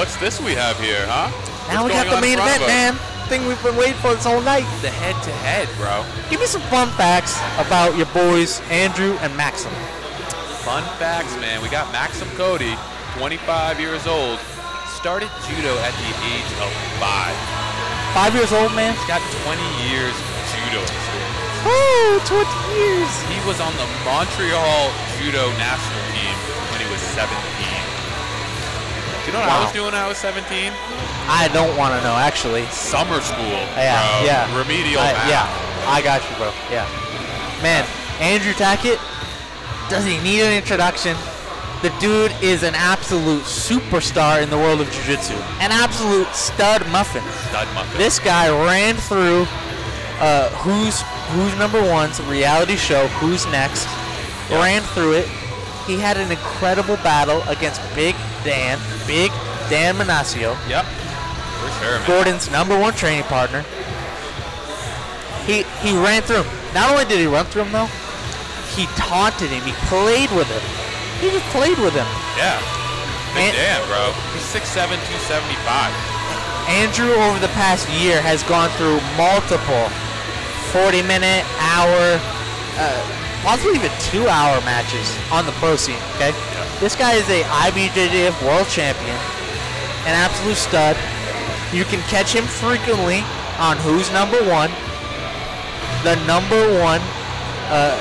what, what's this we have here, huh? Now What's we got the main event, man. Thing we've been waiting for this whole night. The head-to-head, bro. Give me some fun facts about your boys, Andrew and Maxim. Fun facts, man. We got Maxim Cote, 25 years old, started judo at the age of five. Five years old, man. He's got 20 years judo experience. Oh, 20 years. He was on the Montreal judo national team when he was 17. Do you know what I was doing when I was 17? I don't want to know, actually. Summer school. Yeah, bro. yeah. Remedial I- math. Yeah, I got you, bro. Yeah. Man, Andrew Tackett, does he need an introduction? The dude is an absolute superstar in the world of jiu-jitsu. An absolute stud muffin. Stud muffin. This guy ran through uh, Who's Who's Number One's reality show, Who's Next. Yeah. Ran through it. He had an incredible battle against Big Dan, Big Dan Manasoa. Yep. For sure, man. Gordon's number one training partner. He he ran through him. Not only did he run through him though, he taunted him. He played with him. He just played with him. Yeah. Big And- damn, bro. He's 6'7", 275. Andrew over the past year has gone through multiple 40 minute, hour, uh, possibly even two hour matches on the pro scene. Okay, this guy is a IBJJF world champion, an absolute stud. You can catch him frequently on Who's Number One, the number one uh,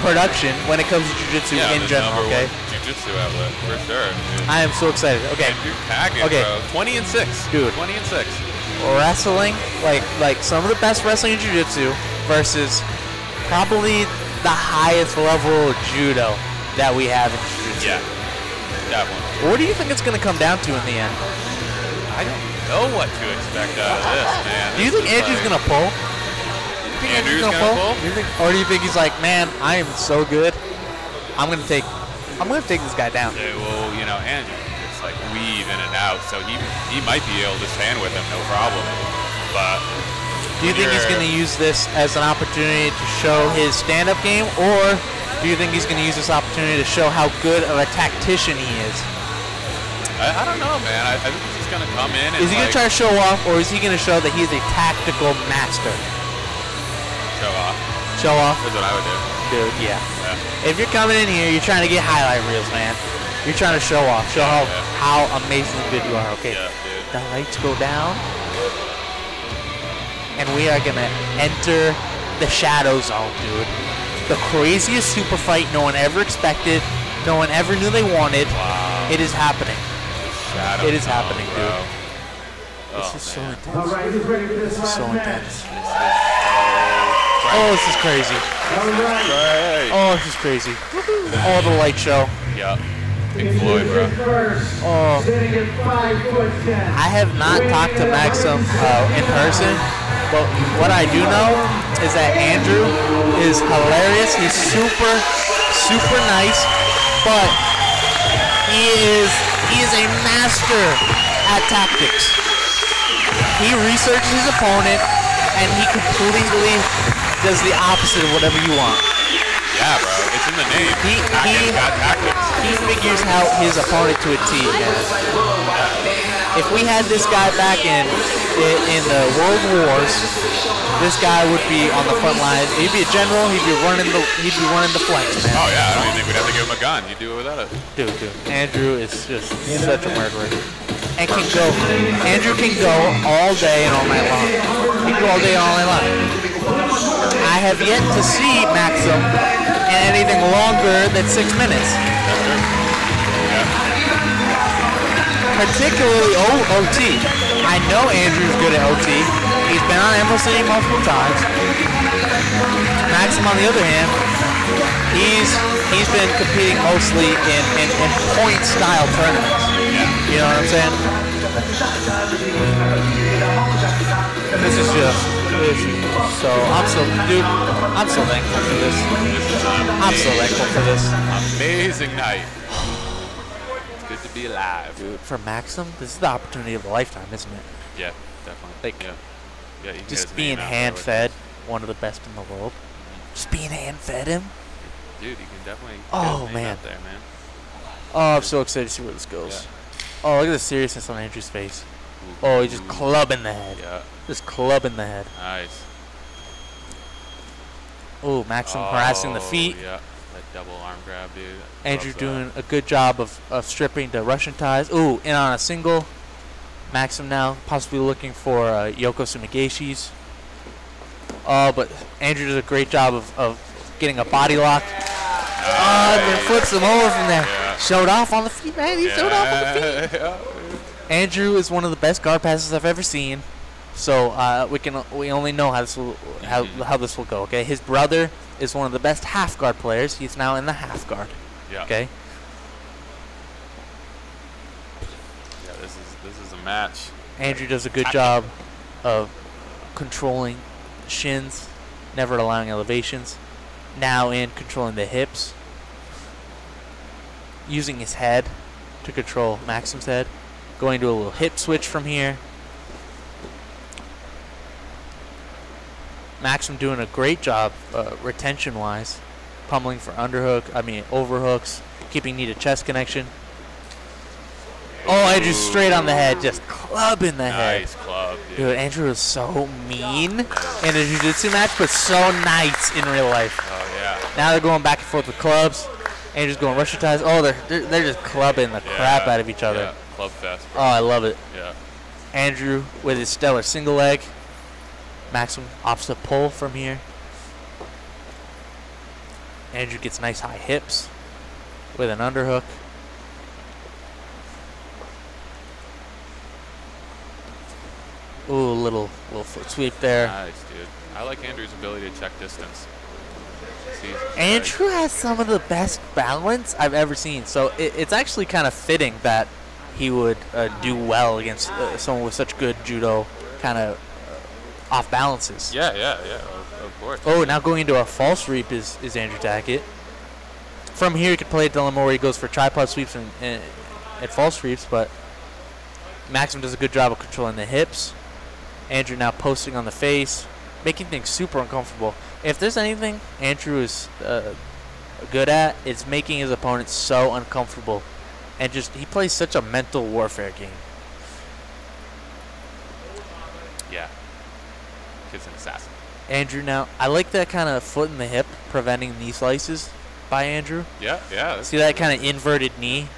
production when it comes to jiu-jitsu Yeah, in general. Okay, jiu-jitsu outlet, for sure. Dude. I am so excited. Okay, Andrew Tackett, Okay. bro. 20 and 6. Dude. 20 and 6. wrestling, like like some of the best wrestling in jiu-jitsu versus probably the highest level of judo that we have in jiu-jitsu. Yeah. That one. What do you think it's going to come down to in the end? I don't know what to expect out of this, man. Do you This think is Andrew's like- going to pull? You think Andrew's gonna pull? Do you think, or do you think he's like, man, I am so good, I'm going to take, I'm going to take this guy down. Yeah, well, you know, Andrew just like weave in and out, so he he might be able to stand with him, no problem. But Do you think he's going to use this as an opportunity to show his stand-up game, or do you think he's going to use this opportunity to show how good of a tactician he is? I, I don't know, man. I, I think he's just gonna come in and Is he like, gonna try to show off, or is he gonna show that he's a tactical master? show off. Show off, That's what I would do. dude. Yeah. Yeah. If you're coming in here, you're trying to get highlight reels, man. You're trying to show off, show how Yeah. how amazingly good you are. Okay. Yeah, dude. The lights go down, and we are gonna enter the shadow zone, dude. The craziest super fight no one ever expected, no one ever knew they wanted. Wow. It is happening. Shadow It is zone, happening, bro. dude. Oh, This is so man. intense. All right, who's ready for this This is so last match? intense. This Oh, this is crazy. All right. is right. Oh, this is crazy. Oh, the light show. Yeah. Pink Floyd, bro. Oh. standing at five foot ten. I have not talked to Maxim uh, in person, but what I do know is that Andrew is hilarious. He's super, super nice, but he is he is a master at tactics. He researches his opponent, and he completely does the opposite of whatever you want. Yeah, bro. It's in the name. He- he-. He figures out his opponent to a T, man. If we had this guy back in in, in the World Wars, this guy would be on the front line. He'd be a general. He'd be running the he'd be running the flanks, man. Oh yeah, I don't even think we'd have to give him a gun. He'd do it without it. Dude, dude. Andrew is just such a murderer. And can go. Andrew can go all day and all night long. He can go all day and all night long. I have yet to see Maxim in anything longer than six minutes. Particularly o- OT. I know Andrew's good at OT. He's been on City multiple times. Maxim, on the other hand, he's he's been competing mostly in, in, in point style tournaments. You know what I'm saying? This is just so I'm so dude, I'm so thankful for this. I'm so thankful for this. Amazing night. It's good to be alive. Dude, for Maxim, this is the opportunity of a lifetime, isn't it? Yeah, definitely. Like, yeah. Yeah, you just being name out there hand fed, one of the best in the world. Mm-hmm. Just being hand fed him. Dude, you can definitely get Oh, man. out there, man. Oh, I'm so excited to see where this goes. Oh, look at the seriousness on Andrew's face. Oh, he's just clubbing the head. Yeah, Just clubbing the head. nice. Oh, Maxim harassing the Oh, feet. Yeah, that double arm grab, dude. Andrew doing a good job of, of stripping the Russian ties. Ooh, in on a single. Maxim now possibly looking for uh, Yoko Sumi Gaeshi's. Oh, but Andrew does a great job of, of getting a body lock. Oh, and then flips him over from there. Yeah. Showed off on the feet, man. He showed off on the feet. Yeah, Andrew is one of the best guard passes I've ever seen. So uh, we can we only know how this will how, Mhm. how this will go. Okay, his brother is one of the best half guard players. He's now in the half guard. yeah. Okay. Yeah, this is this is a match. Andrew does a good job of controlling shins, never allowing elevations. Now in controlling the hips, using his head to control Maxim's head, going to a little hip switch from here. Maxim doing a great job uh, retention wise, pummeling for underhook, I mean overhooks, keeping to chest connection. Oh, Andrew straight on the head, just clubbing the head. Nice club, dude. Dude, Andrew is so mean in a jiu-jitsu match, but so nice in real life. Oh yeah. Now they're going back and forth with clubs. Andrew's going Russian ties. Oh, they're, they're they're just clubbing the crap out of each other. Yeah. Club fest. Oh, I love it. Yeah. Andrew with his stellar single leg. Maxim opts to pull from here. Andrew gets nice high hips with an underhook. Ooh, little little foot sweep there. Nice, dude. I like Andrew's ability to check distance. Andrew has some of the best balance I've ever seen. So it, it's actually kind of fitting that he would uh, do well against uh, someone with such good judo kind of uh, off balances. Yeah, yeah, yeah. Of, of course. Oh, now going into a false reap is, is Andrew Tackett. From here, he could play where he goes for tripod sweeps and, and, and false reaps, but Maxim does a good job of controlling the hips. Andrew now posting on the face, making things super uncomfortable. If there's anything Andrew is uh, good at, it's making his opponent so uncomfortable. And just, he plays such a mental warfare game. Yeah. Kid's an assassin. Andrew now, I like that kind of foot in the hip, preventing knee slices by Andrew. Yeah, yeah. See that kind of inverted knee?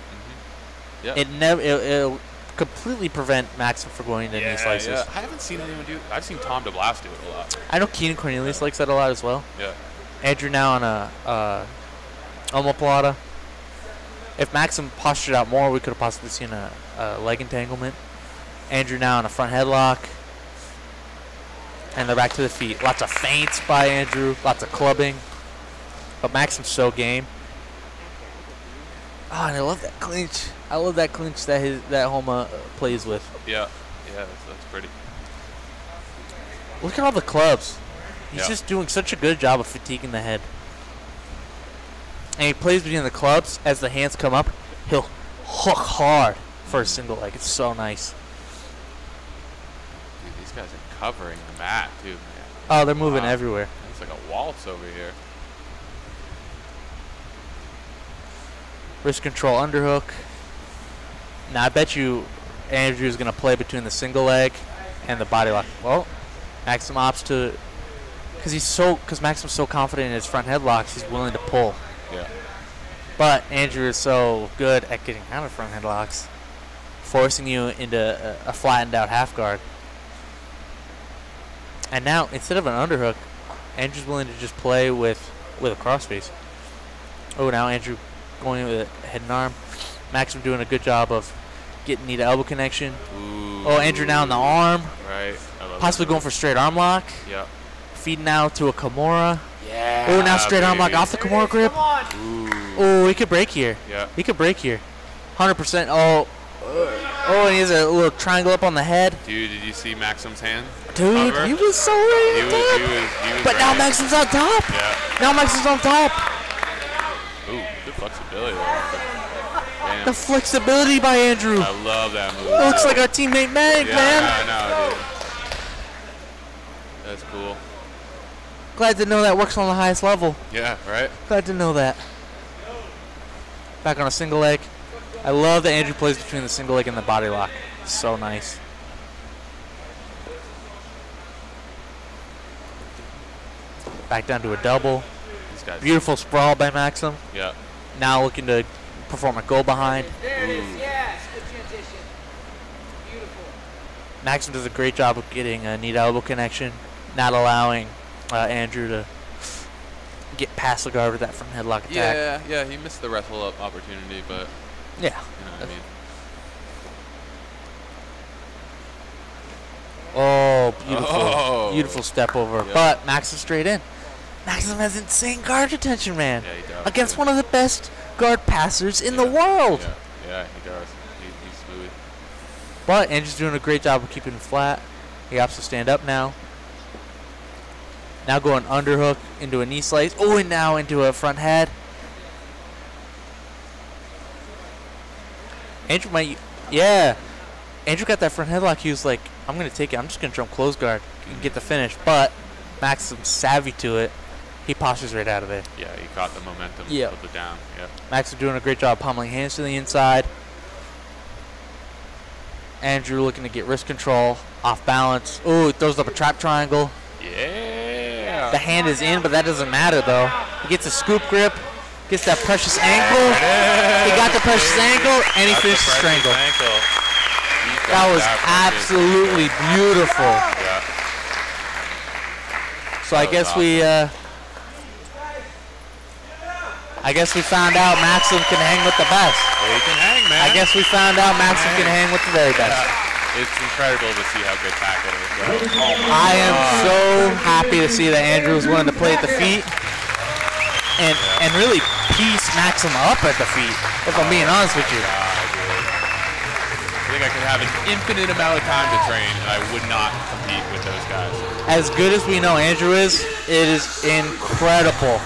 Yeah. It never it, completely prevent Maxim from going into yeah, knee slices. yeah. I haven't seen anyone do. I've seen Tom DeBlass do it a lot. I know Keenan Cornelius likes that a lot as well. Yeah. Andrew now on a uh, omoplata. If Maxim postured out more, we could have possibly seen a, a leg entanglement. Andrew now on a front headlock. And they're back to the feet. Lots of feints by Andrew. Lots of clubbing. But Maxim's so game. Oh, and I love that clinch. I love that clinch that his that Homa plays with. Yeah. Yeah. That's, that's pretty. Look at all the clubs. He's Yeah. just doing such a good job of fatiguing the head. And he plays between the clubs. As the hands come up, he'll hook hard for a single leg. It's so nice. Dude, these guys are covering the mat too, man. Oh, they're moving Wow. everywhere. It's like a waltz over here. Wrist control underhook. Now I bet you Andrew is gonna play between the single leg and the body lock. Well, Maxim opts to, because he's so, because Maxim's so confident in his front headlocks, he's willing to pull. Yeah. But Andrew is so good at getting out of front headlocks, forcing you into a, a flattened out half guard. And now, instead of an underhook, Andrew's willing to just play with with a crossface. Oh, now Andrew going with a head and arm. Maxim doing a good job of getting knee to elbow connection. Ooh. Oh, Andrew now on the arm, Right. I love possibly it. going for straight arm lock. Yep. Feeding now to a Kimura. Yeah. Oh, now straight arm lock off the Kimura grip. Ooh. Oh, he could break here. Yeah. He could break here. 100%. Oh, oh, and he has a little triangle up on the head. Dude, did you see Maxim's hand? Dude, Cover? he was so ready He to was, he was, he was But now. Maxim's on top. Yeah. Now Maxim's on top. Ooh, good flexibility there. The flexibility by Andrew. I love that move. It looks like our teammate Meg, yeah, man. I know, dude. That's cool. Glad to know that works on the highest level. Yeah, right? Glad to know that. Back on a single leg. I love that Andrew plays between the single leg and the body lock. So nice. Back down to a double. These guys. Beautiful sprawl by Maxim. Yeah. Now looking to perform a go behind. There it is. Yes. Good transition. Beautiful. Maxim does a great job of getting a neat elbow connection, not allowing uh, Andrew to get past the guard with that front headlock attack. Yeah, yeah, he missed the wrestle up opportunity, but Yeah. you know what I mean. Oh, beautiful, Oh. beautiful step over. Yeah. But Maxim straight in. Maxim has insane guard retention, man. Yeah, he does. Against one of the best guard passers in the world. Yeah, yeah, he does. He, he's smooth. But Andrew's doing a great job of keeping him flat. He opts to stand up now. Now going underhook into a knee slice. Oh, and now into a front head. Andrew might, yeah. Andrew got that front headlock. He was like, I'm going to take it. I'm just going to jump close guard and get the finish. But Maxim's savvy to it. He postures right out of there. Yeah, he caught the momentum Yeah. of the down. Yeah. Maxim doing a great job pummeling hands to the inside. Andrew looking to get wrist control, off balance. Ooh, he throws up a trap triangle. Yeah. The hand is in, but that doesn't matter though. He gets a scoop grip, gets that precious ankle. He got the precious ankle, and he That's finished the strangle. That was precious. absolutely beautiful. Yeah. So I That guess we, uh, I guess we found out Maxim can hang with the best. He can hang, man. I guess we found out Maxim can hang with the very best. Yeah. It's incredible to see how good Tackett is. though. I am oh, so happy to see that Andrew was willing to play at the feet and and really piece Maxim up at the feet. If I'm being honest with you. I think I could have an infinite amount of time to train, and I would not compete with those guys. as good as we know Andrew is, it is incredible